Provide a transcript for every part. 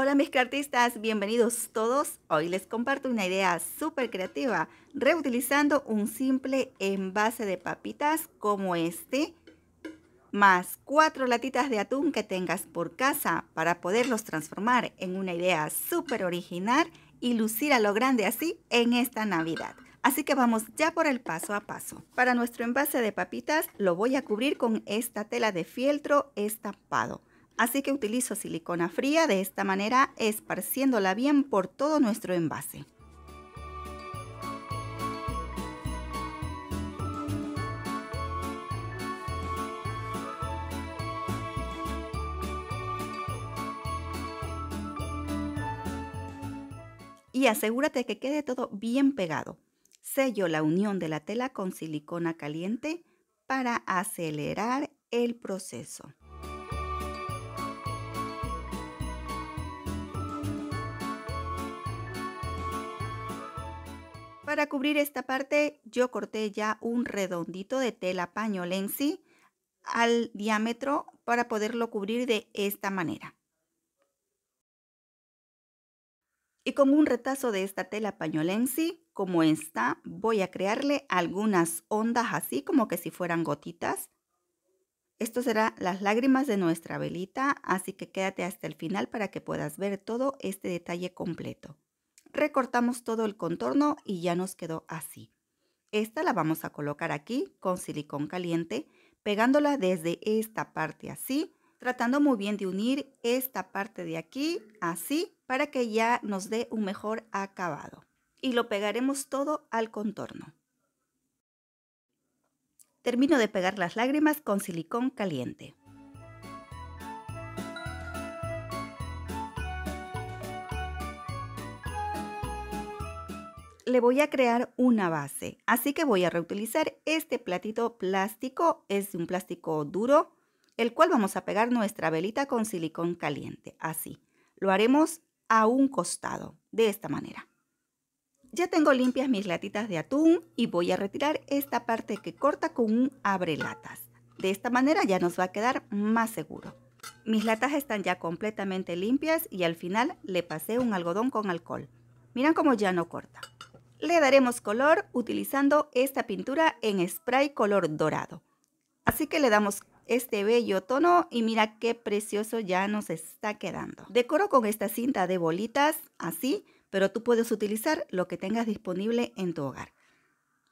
Hola mis cartistas, bienvenidos todos. Hoy les comparto una idea súper creativa, reutilizando un simple envase de papitas como este, más cuatro latitas de atún que tengas por casa para poderlos transformar en una idea súper original y lucir a lo grande así en esta Navidad. Así que vamos ya por el paso a paso. Para nuestro envase de papitas lo voy a cubrir con esta tela de fieltro estampado. Así que utilizo silicona fría de esta manera esparciéndola bien por todo nuestro envase. Y asegúrate que quede todo bien pegado. Sello la unión de la tela con silicona caliente para acelerar el proceso. Para cubrir esta parte yo corté ya un redondito de tela pañolensi al diámetro para poderlo cubrir de esta manera. Y con un retazo de esta tela pañolensi, como está, voy a crearle algunas ondas así como que si fueran gotitas. Esto será las lágrimas de nuestra velita, así que quédate hasta el final para que puedas ver todo este detalle completo recortamos todo el contorno y ya nos quedó así. Esta la vamos a colocar aquí con silicón caliente, pegándola desde esta parte así, tratando muy bien de unir esta parte de aquí así para que ya nos dé un mejor acabado. Y lo pegaremos todo al contorno. Termino de pegar las lágrimas con silicón caliente. Le voy a crear una base. Así que voy a reutilizar este platito plástico, es un plástico duro, el cual vamos a pegar nuestra velita con silicón caliente, así. Lo haremos a un costado, de esta manera. Ya tengo limpias mis latitas de atún y voy a retirar esta parte que corta con un abrelatas. De esta manera ya nos va a quedar más seguro. Mis latas están ya completamente limpias y al final le pasé un algodón con alcohol. Miren cómo ya no corta. Le daremos color utilizando esta pintura en spray color dorado. Así que le damos este bello tono y mira qué precioso ya nos está quedando. Decoro con esta cinta de bolitas así, pero tú puedes utilizar lo que tengas disponible en tu hogar.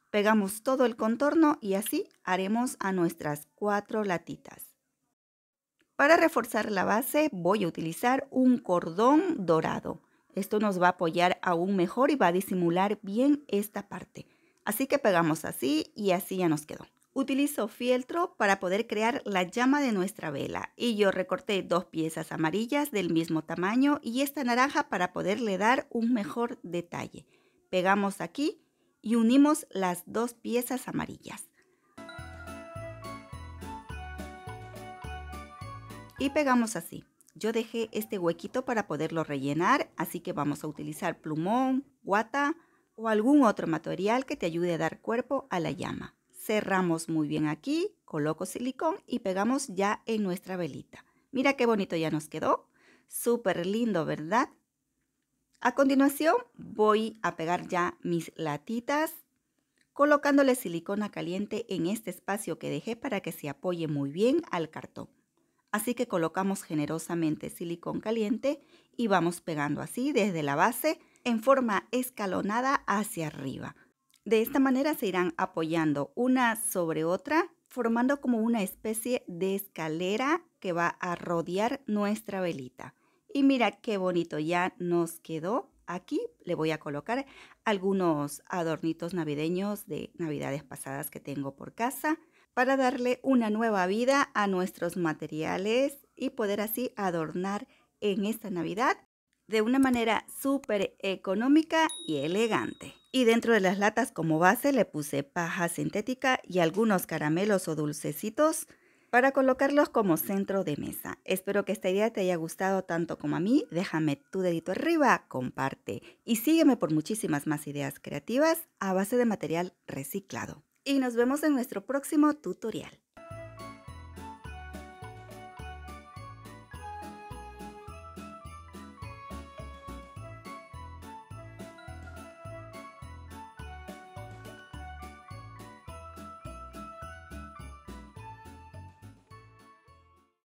Pegamos todo el contorno y así haremos a nuestras cuatro latitas. Para reforzar la base voy a utilizar un cordón dorado. Esto nos va a apoyar aún mejor y va a disimular bien esta parte. Así que pegamos así y así ya nos quedó. Utilizo fieltro para poder crear la llama de nuestra vela y yo recorté dos piezas amarillas del mismo tamaño y esta naranja para poderle dar un mejor detalle. Pegamos aquí y unimos las dos piezas amarillas. Y pegamos así. Yo dejé este huequito para poderlo rellenar, así que vamos a utilizar plumón, guata o algún otro material que te ayude a dar cuerpo a la llama. Cerramos muy bien aquí, coloco silicón y pegamos ya en nuestra velita. Mira qué bonito ya nos quedó. Súper lindo, ¿verdad? A continuación voy a pegar ya mis latitas colocándole silicona caliente en este espacio que dejé para que se apoye muy bien al cartón. Así que colocamos generosamente silicón caliente y vamos pegando así desde la base en forma escalonada hacia arriba. De esta manera se irán apoyando una sobre otra, formando como una especie de escalera que va a rodear nuestra velita. Y mira qué bonito ya nos quedó. Aquí le voy a colocar algunos adornitos navideños de navidades pasadas que tengo por casa para darle una nueva vida a nuestros materiales y poder así adornar en esta Navidad de una manera súper económica y elegante. Y dentro de las latas como base le puse paja sintética y algunos caramelos o dulcecitos para colocarlos como centro de mesa. Espero que esta idea te haya gustado tanto como a mí. Déjame tu dedito arriba, comparte y sígueme por muchísimas más ideas creativas a base de material reciclado y nos vemos en nuestro próximo tutorial.